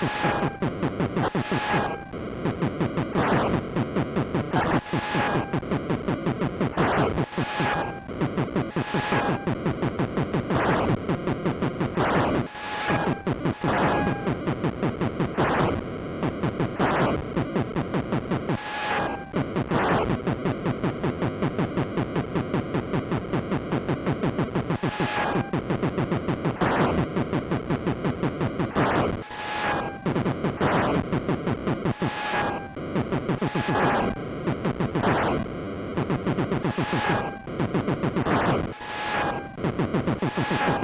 Ha ha ha ha ha ha! Ha ha ha.